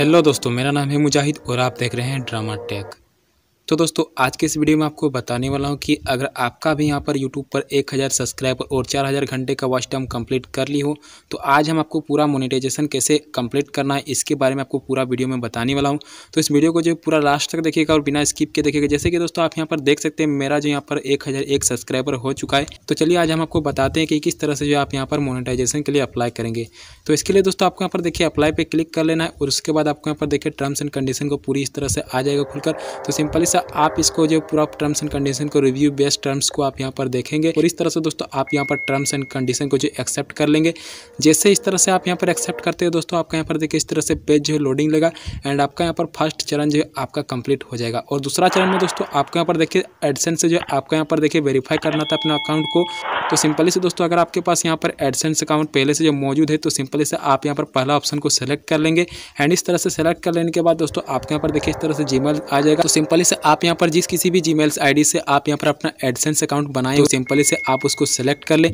Hello दोस्तों मेरा नाम है मुजाहिद और आप देख रहे हैं ड्रामा टेक। तो दोस्तों, आज के इस वीडियो में आपको बताने वाला हूँ कि अगर आपका भी यहाँ पर यूट्यूब पर 1000 सब्सक्राइबर और 4000 घंटे का वॉच टाइम कंप्लीट कर ली हो तो आज हम आपको पूरा मोनेटाइजेशन कैसे कंप्लीट करना है, इसके बारे में आपको पूरा वीडियो में बताने वाला हूँ। तो इस वीडियो को जो पूरा लास्ट तक देखिएगा और बिना स्किप के देखिएगा, जैसे कि दोस्तों आप यहाँ पर देख सकते हैं, मेरा जो यहाँ पर एक हज़ार एक सब्सक्राइबर हो चुका है। तो चलिए आज हम आपको बताते हैं कि किस तरह से जो आप यहाँ पर मोनिटाइजेशन के लिए अप्लाई करेंगे। तो इसके लिए दोस्तों, आपको यहाँ पर देखिए अप्लाई पर क्लिक कर लेना है और उसके बाद आपको यहाँ पर देखिए टर्म्स एंड कंडीशन को पूरी इस तरह से आ जाएगा खुलकर। तो सिंपली आप इसको जो पूरा टर्म्स एंड कंडीशन को रिव्यू बेस्ड टर्म्स को आप यहाँ पर देखेंगे और इस तरह से दोस्तों आप यहाँ पर टर्म्स एंड कंडीशन को जो एक्सेप्ट कर लेंगे जैसे इस तरह से आप यहाँ पर एक्सेप्ट करते हैं दोस्तों आपका यहाँ पर देखिए इस तरह से पेज जो है लोडिंग लेगा एंड आपका यहाँ पर फ़र्स्ट चरण जो है आपका कंप्लीट हो जाएगा और दूसरा चरण में दोस्तों आपको यहाँ पर देखिए एडसेंस से जो आपका यहाँ पर देखिए वेरीफाई करना था अपने अकाउंट को तो सिंपली से दोस्तों अगर आपके पास यहाँ पर एडसेंस अकाउंट पहले से जो मौजूद है तो सिंपली से आप यहाँ पर पहला ऑप्शन को सेलेक्ट कर लेंगे एंड इस तरह से सेलेक्ट कर लेने के बाद दोस्तों आपके यहाँ पर देखिए इस तरह से जीमेल आ जाएगा तो सिंपली से आप यहाँ पर जिस किसी भी जीमेल आईडी से आप यहाँ पर अपना एडसेंस अकाउंट बनाए तो सिंपली से आप उसको सेलेक्ट कर लें।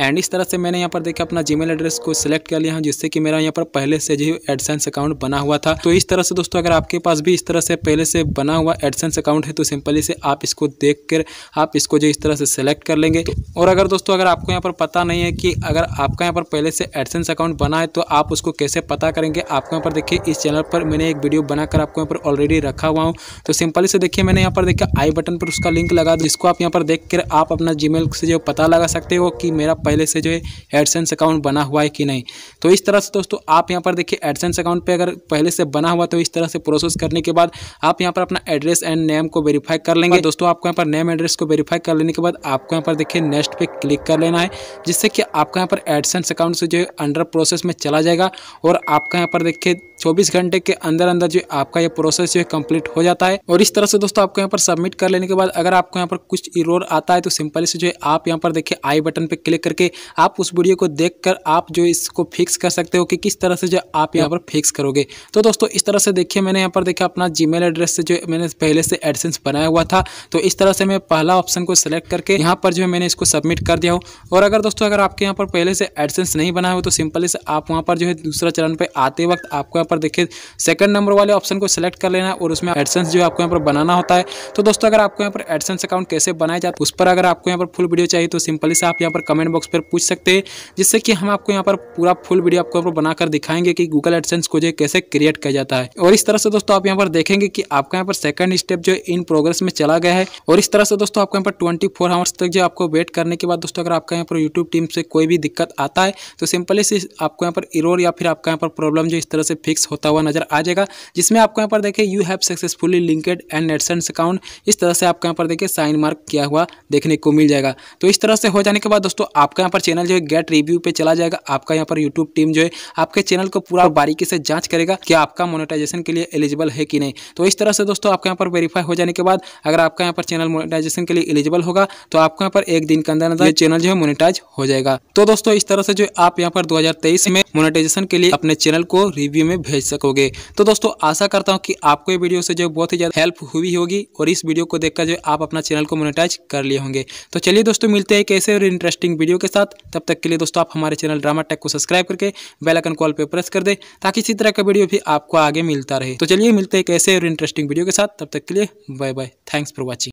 एंड इस तरह से मैंने यहाँ पर देखिए अपना जीमेल एड्रेस को सिलेक्ट कर लिया हूँ, जिससे कि मेरा यहाँ पर पहले से जो एडसेंस अकाउंट बना हुआ था। तो इस तरह से दोस्तों, अगर आपके पास भी इस तरह से पहले से बना हुआ एडसेंस अकाउंट है तो सिंपली से आप इसको देख आप इसको जो इस तरह से सेलेक्ट कर लेंगे। और अगर दोस्तों, अगर आपको यहाँ पर पता नहीं है कि अगर आपका यहाँ पर पहले से एडसेंस अकाउंट बना है तो आप उसको कैसे पता करेंगे? आपको यहाँ पर देखिए, इस चैनल पर मैंने एक वीडियो बनाकर आपको यहाँ पर ऑलरेडी रखा हुआ हूँ। तो सिंपली से देखिए मैंने यहाँ पर देखिए आई बटन पर उसका लिंक लगा जिसको आप यहाँ पर देख कर आप अपना जी से जो पता लगा सकते हो कि मेरा पहले से जो है एडसेंस अकाउंट बना हुआ है कि नहीं। तो इस तरह से दोस्तों आप यहाँ पर देखिए एडसेंस अकाउंट पर अगर पहले से बना हुआ तो इस तरह से प्रोसेस करने के बाद आप यहाँ पर अपना एड्रेस एंड नेम को वेरीफाई कर लेंगे। दोस्तों आपको यहाँ पर नेम एड्रेस को वेरीफाई कर लेने के बाद आपको यहाँ पर देखिए नेक्स्ट पे क्लिक कर लेना है जिससे कि आपका यहाँ पर एडसेंस अकाउंट से जो है अंडर प्रोसेस में चला जाएगा और आपका यहाँ पर देखिए 24 घंटे के अंदर अंदर जो आपका ये प्रोसेस जो है कंप्लीट हो जाता है। और इस तरह से दोस्तों आपको यहाँ पर सबमिट कर लेने के बाद अगर आपको यहाँ पर कुछ इरोर आता है तो सिंपली से जो है आप यहाँ पर देखिए आई बटन पे क्लिक करके आप उस वीडियो को देखकर आप जो इसको फिक्स कर सकते हो कि किस तरह से जो आप यहाँ पर फिक्स करोगे। तो दोस्तों इस तरह से देखिए मैंने यहाँ पर देखा अपना जी एड्रेस से जो मैंने पहले से एडसेंस बनाया हुआ था। तो इस तरह से मैं पहला ऑप्शन को सिलेक्ट करके यहाँ पर जो है मैंने इसको सबमिट कर दिया हूँ। और अगर दोस्तों अगर आपके यहाँ पर पहले से एडसेंस नहीं बनाया हो तो सिंपली से आप वहाँ पर जो है दूसरा चरण पर आते वक्त आपको यहाँ पर देखिए सेकंड नंबर वाले ऑप्शन को सिलेक्ट कर लेना और उसमें एडसेंस जो आपको यहाँ पर बनाना होता है तो दोस्तों अगर आपको यहाँ पर एडसेंस अकाउंट कैसे बनाया जाता है उस पर अगर आपको यहाँ पर फुल वीडियो चाहिए तो सिंपली से आप यहाँ पर कमेंट बॉक्स पर पूछ सकते हैं जिससे कि हम आपको यहाँ पर पूरा फुल वीडियो आपको यहाँ पर बनाकर दिखाएँगे कि गूगल एडसेंस को जो कैसे क्रिएट किया जाता है और इस तरह से दोस्तों आप यहाँ पर देखेंगे कि आपका यहाँ पर सेकंड स्टेप जो इन प्रोग्रेस में चला गया है और इस तरह से दोस्तों आपको यहाँ पर ट्वेंटी आवर्स तक जो आपको वेट करने के बाद दोस्तों अगर आपका यहाँ पर यूट्यूब टीम से कोई भी दिक्कत आता है तो सिंपली से आपको यहाँ पर इरोर या फिर आपका यहाँ पर प्रॉब्लम जो इस तरह से फिक्स होता हुआ नज़र आ जाएगा, जिसमें आपको यहाँ पर देखिए you have successfully linked and netsense account इस तरह से आपको यहाँ पर देखिए साइन मार्क किया हुआ देखने को मिल जाएगा। तो इस तरह से हो जाने के बाद दोस्तों, आपका यहाँ पर चैनल जो है गेट रिव्यू पे चला जाएगा। आपका यहाँ पर यूट्यूब टीम जो है, आपके चैनल को पूरा बारीकी से जाँच करेगा कि आपका मोनेटाइजेशन के लिए एलिजिबल है कि नहीं। तो इस तरह से दोस्तों, आपके यहाँ पर वेरीफाई हो जाने के बाद, अगर आपका यहाँ पर चैनल मोनेटाइजेशन के लिए एलिजिबल होगा तो आपको यहाँ पर एक दिन के अंदर अंदर चैनल जो है मोनेटाइज हो जाएगा। तो दोस्तों, इस तरह से जो आप यहाँ पर दो हज़ार तेईस में मोनेटाइजेशन के लिए अपने चैनल को रिव्यू में भेज सकोगे। तो दोस्तों, आशा करता हूँ कि आपको ये वीडियो से जो बहुत ही ज़्यादा हेल्प हुई होगी और इस वीडियो को देखकर जो आप अपना चैनल को मोनेटाइज कर लिए होंगे। तो चलिए दोस्तों, मिलते हैं कैसे और इंटरेस्टिंग वीडियो के साथ। तब तक के लिए दोस्तों, आप हमारे चैनल ड्रामा टेक को सब्सक्राइब करके बेलाइकन कॉल पर प्रेस कर दे ताकि इसी तरह का वीडियो भी आपको आगे मिलता रहे। तो चलिए मिलते हैं कैसे और इंटरेस्टिंग वीडियो के साथ। तब तक के लिए bye bye thanks for watching